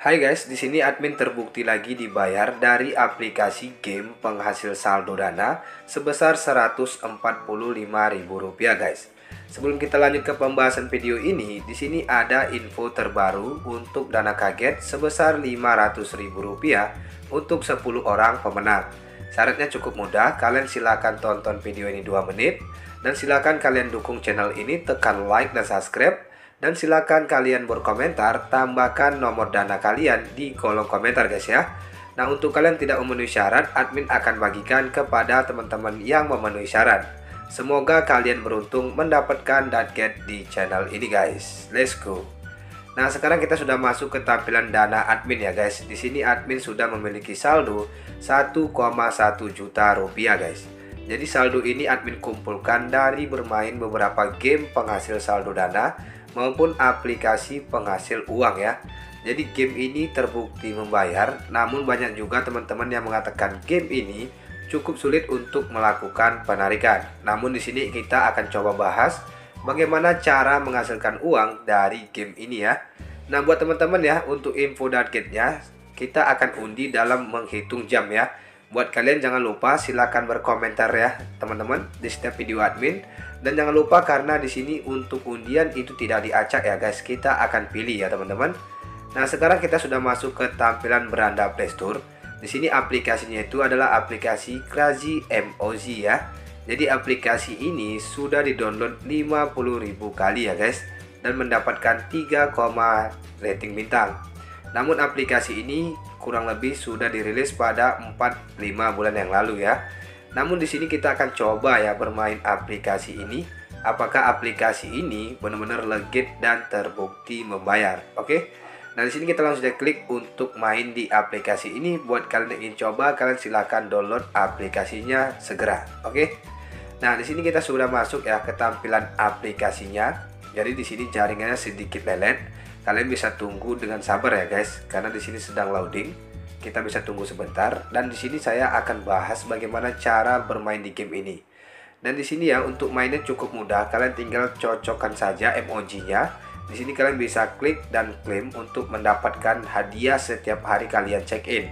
Hai guys, di sini admin terbukti lagi dibayar dari aplikasi game penghasil saldo dana sebesar Rp145.000 guys. Sebelum kita lanjut ke pembahasan video ini, di sini ada info terbaru untuk dana kaget sebesar Rp500.000 untuk 10 orang pemenang. Syaratnya cukup mudah, kalian silahkan tonton video ini 2 menit dan silahkan kalian dukung channel ini tekan like dan subscribe dan silakan kalian berkomentar, tambahkan nomor dana kalian di kolom komentar guys ya. Nah untuk kalian tidak memenuhi syarat, admin akan bagikan kepada teman-teman yang memenuhi syarat. Semoga kalian beruntung mendapatkan get di channel ini guys. Let's go. Nah sekarang kita sudah masuk ke tampilan dana admin ya guys. Di sini admin sudah memiliki saldo 1,1 juta rupiah guys. Jadi saldo ini admin kumpulkan dari bermain beberapa game penghasil saldo dana maupun aplikasi penghasil uang ya. Jadi game ini terbukti membayar, namun banyak juga teman-teman yang mengatakan game ini cukup sulit untuk melakukan penarikan. Namun di sini kita akan coba bahas bagaimana cara menghasilkan uang dari game ini ya. Nah, buat teman-teman ya, untuk info targetnya kita akan undi dalam menghitung jam ya. Buat kalian jangan lupa silahkan berkomentar ya teman-teman di setiap video admin dan jangan lupa karena di sini untuk undian itu tidak diacak ya guys kita akan pilih ya teman-teman. Nah sekarang kita sudah masuk ke tampilan beranda Playstore. Di sini aplikasinya itu adalah aplikasi Crazy MOZ ya. Jadi aplikasi ini sudah di-download 50.000 kali ya guys dan mendapatkan 3, rating bintang. Namun aplikasi ini kurang lebih sudah dirilis pada 4-5 bulan yang lalu ya. Namun di sini kita akan coba ya bermain aplikasi ini. Apakah aplikasi ini benar-benar legit dan terbukti membayar? Oke. Nah di sini kita langsung saja klik untuk main di aplikasi ini. Buat kalian yang ingin coba, kalian silahkan download aplikasinya segera. Oke. Nah di sini kita sudah masuk ya ke tampilan aplikasinya. Jadi di sini jaringannya sedikit lelet kalian bisa tunggu dengan sabar ya guys. Karena di sini sedang loading. Kita bisa tunggu sebentar. Dan di sini saya akan bahas bagaimana cara bermain di game ini. Dan di sini ya untuk mainnya cukup mudah. Kalian tinggal cocokkan saja emoji-nya di sini kalian bisa klik dan klaim untuk mendapatkan hadiah setiap hari kalian check in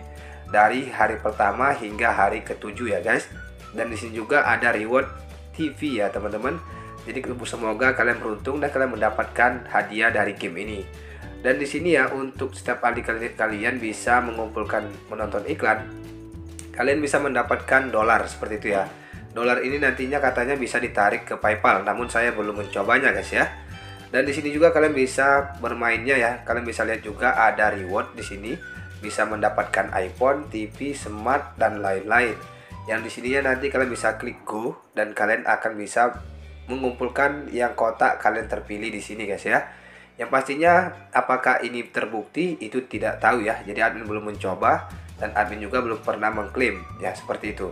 dari hari pertama hingga hari ketujuh ya guys. Dan di sini juga ada reward TV ya teman-teman jadi semoga kalian beruntung dan kalian mendapatkan hadiah dari game ini. Dan di sini ya untuk setiap kali kalian bisa mengumpulkan menonton iklan, kalian bisa mendapatkan dolar seperti itu ya. Dolar ini nantinya katanya bisa ditarik ke PayPal, namun saya belum mencobanya guys ya. Dan di sini juga kalian bisa bermainnya ya. Kalian bisa lihat juga ada reward di sini, bisa mendapatkan iPhone, TV, smart dan lain-lain. Yang di sininya nanti kalian bisa klik go dan kalian akan bisa mengumpulkan yang kotak kalian terpilih di sini guys ya. Yang pastinya apakah ini terbukti itu tidak tahu ya. Jadi admin belum mencoba dan admin juga belum pernah mengklaim ya seperti itu.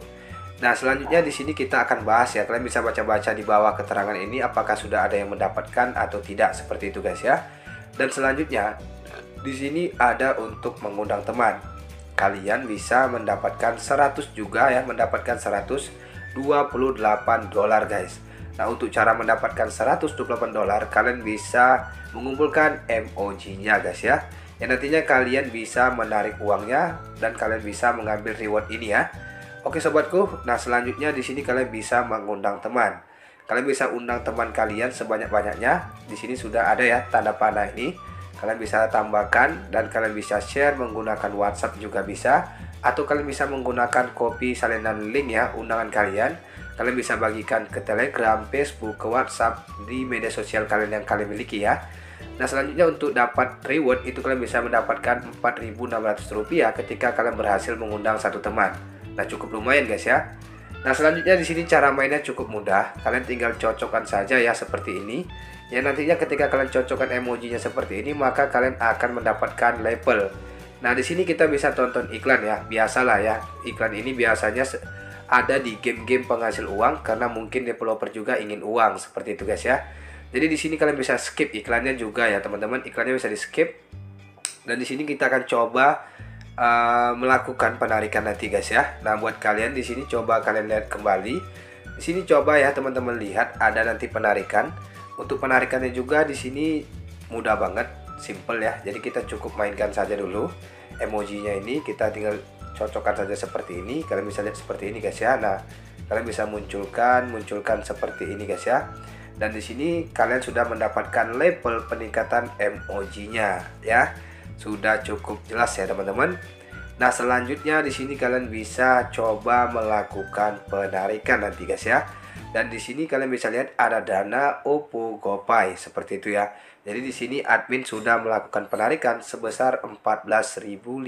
Nah selanjutnya di sini kita akan bahas ya. Kalian bisa baca-baca di bawah keterangan ini apakah sudah ada yang mendapatkan atau tidak seperti itu guys ya. Dan selanjutnya di sini ada untuk mengundang teman. Kalian bisa mendapatkan 100 juga ya, mendapatkan 128 dolar guys. Nah, untuk cara mendapatkan 128 dolar, kalian bisa mengumpulkan MOG-nya guys ya. Yang nantinya kalian bisa menarik uangnya dan kalian bisa mengambil reward ini ya. Oke sobatku, nah selanjutnya di sini kalian bisa mengundang teman. Kalian bisa undang teman kalian sebanyak-banyaknya. Di sini sudah ada ya tanda panah ini. Kalian bisa tambahkan dan kalian bisa share menggunakan WhatsApp juga bisa atau kalian bisa menggunakan kopi salinan link ya undangan kalian kalian bisa bagikan ke telegram, facebook, ke whatsapp di media sosial kalian yang kalian miliki ya. Nah selanjutnya untuk dapat reward itu kalian bisa mendapatkan 4.600 rupiah ketika kalian berhasil mengundang satu teman. Nah cukup lumayan guys ya. Nah selanjutnya di sini cara mainnya cukup mudah. Kalian tinggal cocokkan saja ya seperti ini. Yang nantinya ketika kalian cocokkan emojinya seperti ini maka kalian akan mendapatkan label. Nah, di sini kita bisa tonton iklan ya. Biasalah ya. Iklan ini biasanya ada di game-game penghasil uang karena mungkin developer juga ingin uang seperti itu guys ya. Jadi di sini kalian bisa skip iklannya juga ya, teman-teman. Iklannya bisa di-skip. Dan di sini kita akan coba uh, melakukan penarikan nanti guys ya. Nah, buat kalian di sini coba kalian lihat kembali. Di sini coba ya teman-teman lihat ada nanti penarikan. Untuk penarikannya juga di sini mudah banget simple ya jadi kita cukup mainkan saja dulu emojinya ini kita tinggal cocokkan saja seperti ini kalian bisa lihat seperti ini guys ya. Nah kalian bisa munculkan munculkan seperti ini guys ya. Dan di sini kalian sudah mendapatkan level peningkatan emojinya ya. Sudah cukup jelas ya teman-teman. Nah selanjutnya di sini kalian bisa coba melakukan penarikan nanti guys ya dan di sini kalian bisa lihat ada dana Oppo GoPay seperti itu ya jadi di sini admin sudah melakukan penarikan sebesar 14.500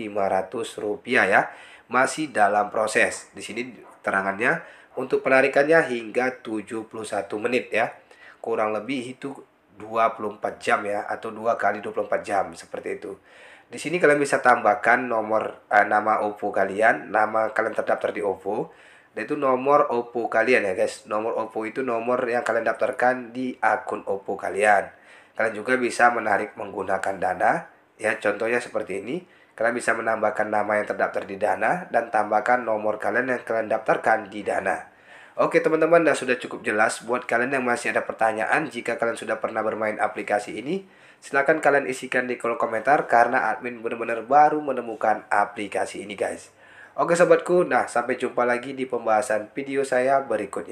rupiah ya. Masih dalam proses. Di sini terangannya untuk penarikannya hingga 71 menit ya. Kurang lebih itu 24 jam ya atau dua kali 24 jam seperti itu. Di sini kalian bisa tambahkan nomor eh, nama OPPO kalian, nama kalian terdaftar di OPPO. Dan itu nomor OPPO kalian ya guys. Nomor OPPO itu nomor yang kalian daftarkan di akun OPPO kalian. Kalian juga bisa menarik menggunakan Dana. Ya, contohnya seperti ini. Kalian bisa menambahkan nama yang terdaftar di Dana dan tambahkan nomor kalian yang kalian daftarkan di Dana. Oke teman-teman, nah sudah cukup jelas buat kalian yang masih ada pertanyaan jika kalian sudah pernah bermain aplikasi ini, silahkan kalian isikan di kolom komentar karena admin benar-benar baru menemukan aplikasi ini guys. Oke sobatku, nah sampai jumpa lagi di pembahasan video saya berikutnya.